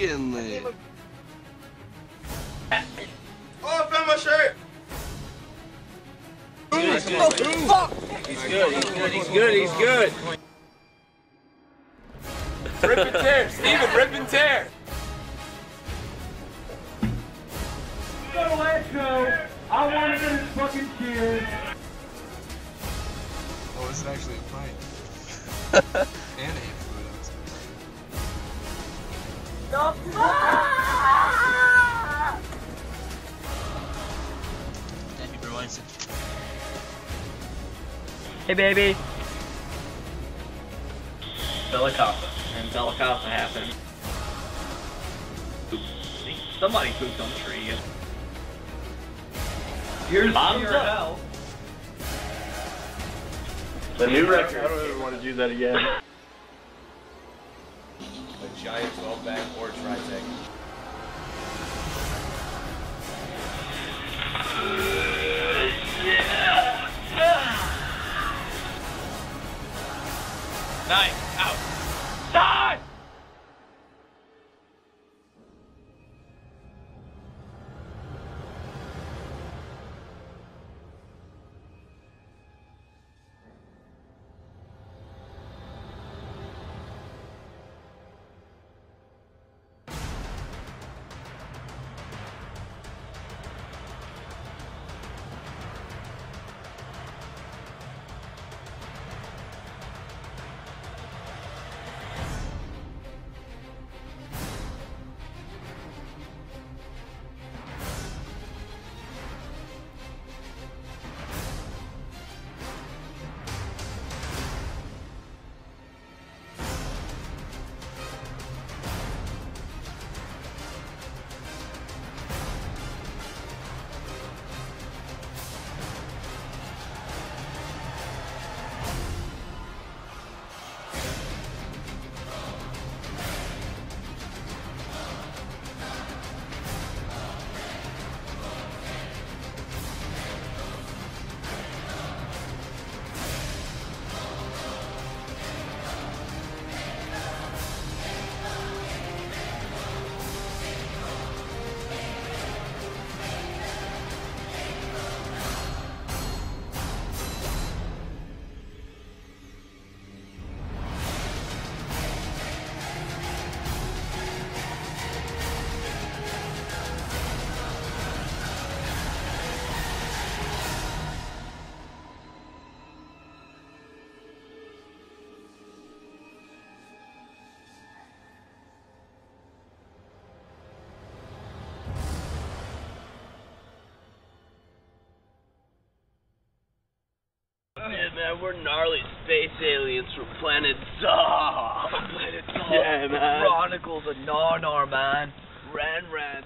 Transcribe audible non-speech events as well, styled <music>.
Friggin' Oh, I found my shirt! He's good, he's good, he's good, he's good. Rip and tear! Steven, rip and tear! Go let go. I want to get his fucking cheers. Oh, this is actually a pint? <laughs> and a food, I was Thank you for watching. Hey, baby. Bella And Bella Casa happened. Somebody pooped on the tree. Here's Bottoms your up. hell. The new record. I don't ever want to do that again. Giant 12 bag or Tritec. Nice. Out. Die! Yeah, man, we're gnarly space aliens from planet Zah. Planet Zah. Yeah, man. Chronicles of Narnar, man. Ran Ran